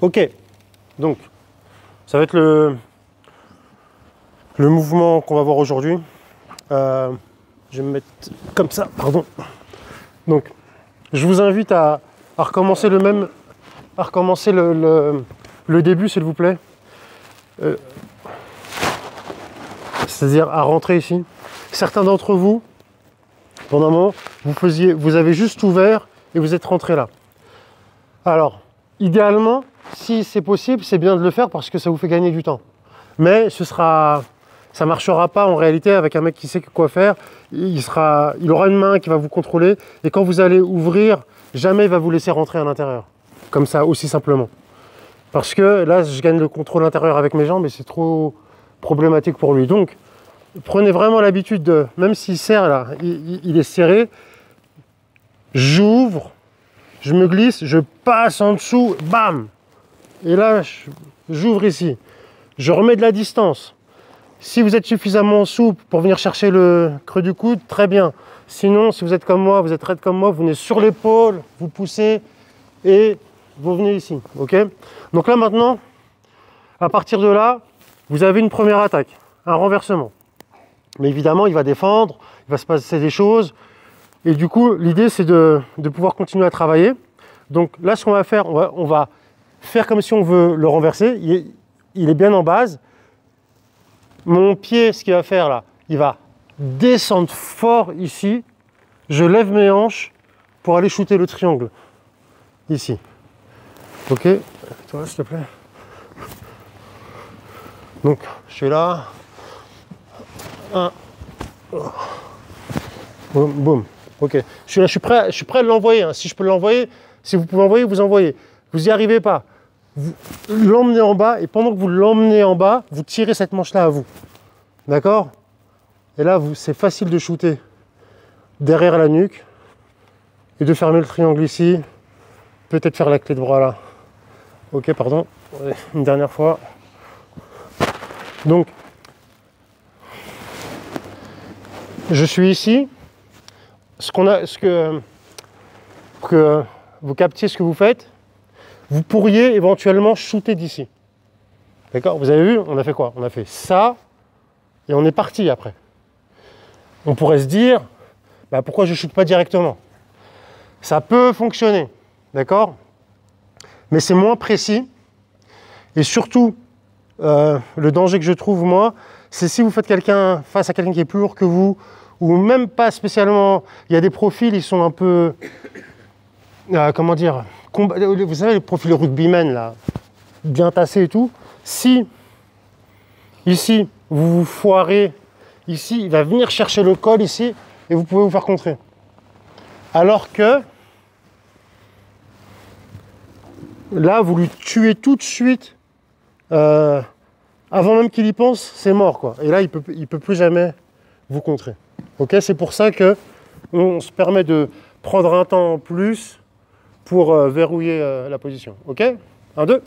Ok, donc ça va être le, le mouvement qu'on va voir aujourd'hui. Euh, je vais me mettre comme ça, pardon. Donc, je vous invite à, recommencer le même, à recommencer le, début, s'il vous plaît. Euh, c'est-à-dire à rentrer ici. Certains d'entre vous, pendant un moment, vous, faisiez, vous avez juste ouvert et vous êtes rentré là. Alors, idéalement, si c'est possible, c'est bien de le faire parce que ça vous fait gagner du temps. Mais ce sera, ça ne marchera pas en réalité avec un mec qui sait quoi faire. Il, aura une main qui va vous contrôler et quand vous allez ouvrir, jamais il va vous laisser rentrer à l'intérieur. Comme ça, aussi simplement. Parce que là, je gagne le contrôle intérieur avec mes jambes et c'est trop problématique pour lui. Donc, prenez vraiment l'habitude de, même s'il serre là, il, est serré, j'ouvre, je me glisse, je passe en dessous, bam Et là, j'ouvre ici. Je remets de la distance. Si vous êtes suffisamment souple pour venir chercher le creux du coude, très bien. Sinon, si vous êtes comme moi, vous êtes raide comme moi, vous venez sur l'épaule, vous poussez et vous venez ici. ok? Donc là maintenant, à partir de là, vous avez une première attaque, un renversement. Mais évidemment, il va défendre, il va se passer des choses. Et du coup, l'idée, c'est de, pouvoir continuer à travailler. Donc là, ce qu'on va faire, on va, faire comme si on veut le renverser. Il est, bien en base. Mon pied, ce qu'il va faire là, il va descendre fort ici. Je lève mes hanches pour aller shooter le triangle. Ici. Ok Toi, s'il te plaît. Donc, je suis là. Un. Boum, boum. Ok. Je suis là, je suis prêt, je suis prêt à l'envoyer. Hein. Si je peux l'envoyer, si vous pouvez envoyer, vous envoyez. Vous n'y arrivez pas. Vous l'emmenez en bas et pendant que vous l'emmenez en bas, vous tirez cette manche-là à vous. D'accord? Et là, c'est facile de shooter derrière la nuque et de fermer le triangle ici. Peut-être faire la clé de bras là. Ok, pardon. Une dernière fois. Donc, je suis ici. Ce qu'on a, ce que, que vous captiez ce que vous faites, vous pourriez éventuellement shooter d'ici. D'accord? Vous avez vu On a fait quoi? On a fait ça et on est parti après. On pourrait se dire, bah, pourquoi je ne shoote pas directement? Ça peut fonctionner, d'accord? Mais c'est moins précis. Et surtout, euh, le danger que je trouve, moi, c'est si vous faites quelqu'un face à quelqu'un qui est plus lourd que vous, ou même pas spécialement. Il y a des profils, ils sont un peu. Euh, comment dire Vous savez, les profils rugbymen, là, bien tassés et tout. Si, ici, vous vous foirez, ici, il va venir chercher le col ici, et vous pouvez vous faire contrer. Alors que. Là, vous lui tuez tout de suite euh, avant même qu'il y pense, c'est mort quoi. Et là, il peut, il peut plus jamais vous contrer. Ok, c'est pour ça que on se permet de prendre un temps en plus pour euh, verrouiller euh, la position. Ok, un, deux.